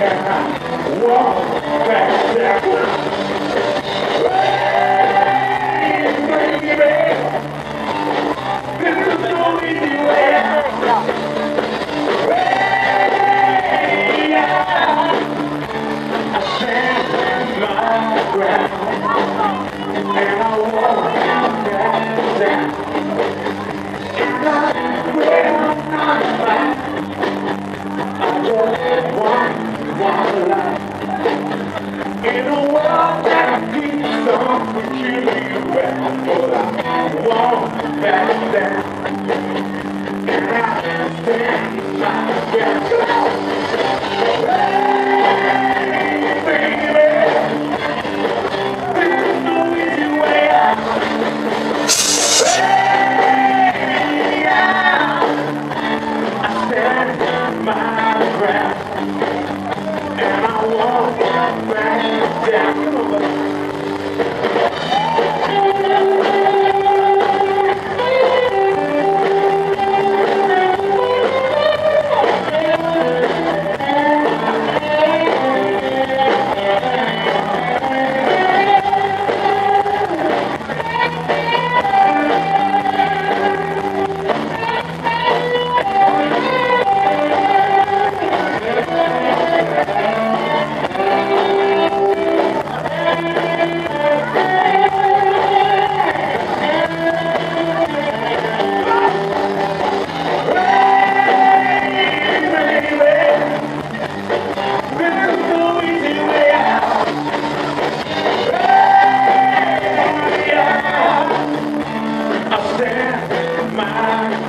Whoa, back, back. Back, back.